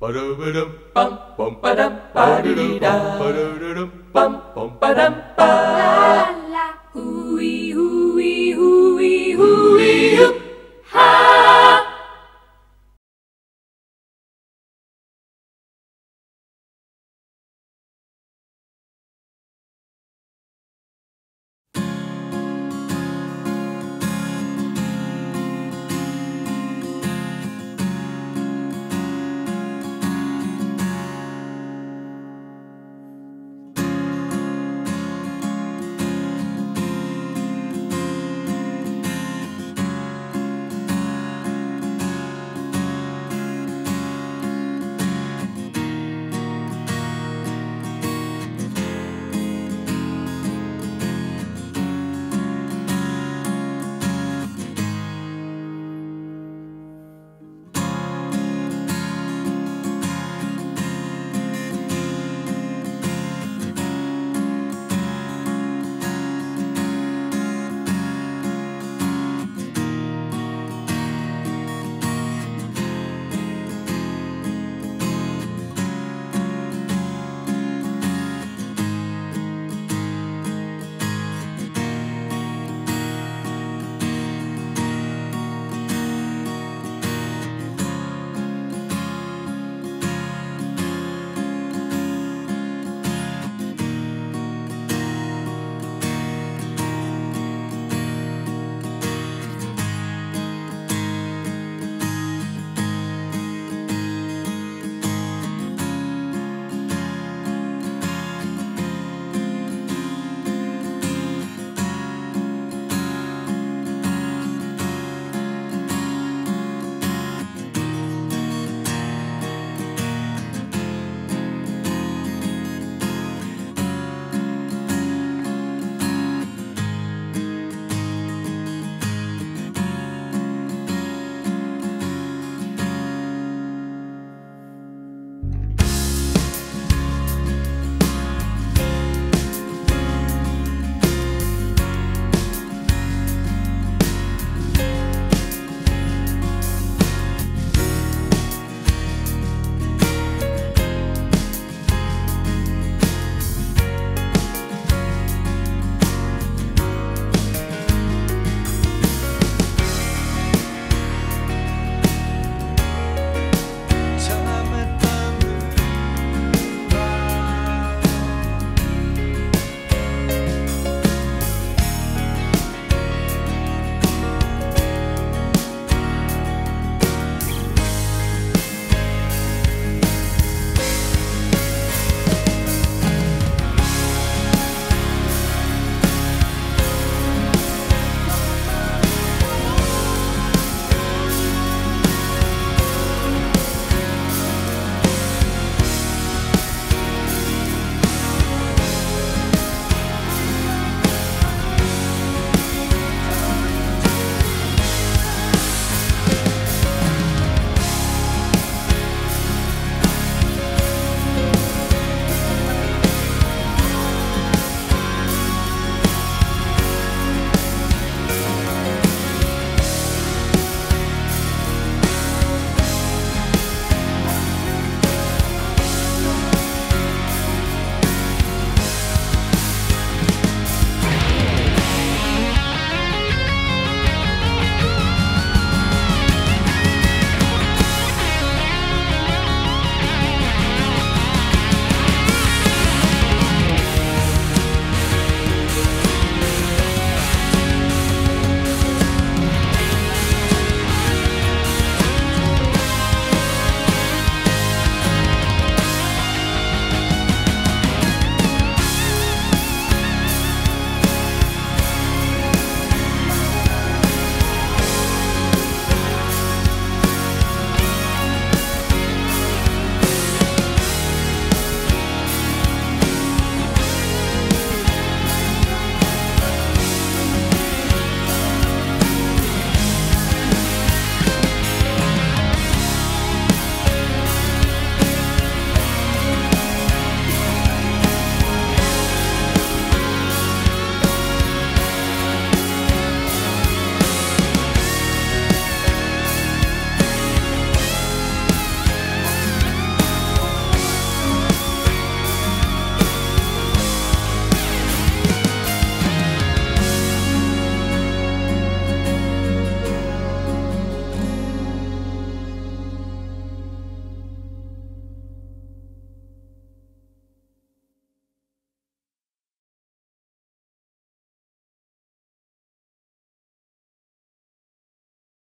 Ba-da-ba-dum, bum, bum, ba-dum, ba-dee-da. Ba-da-da-dum, bum, bum, ba-dum, ba.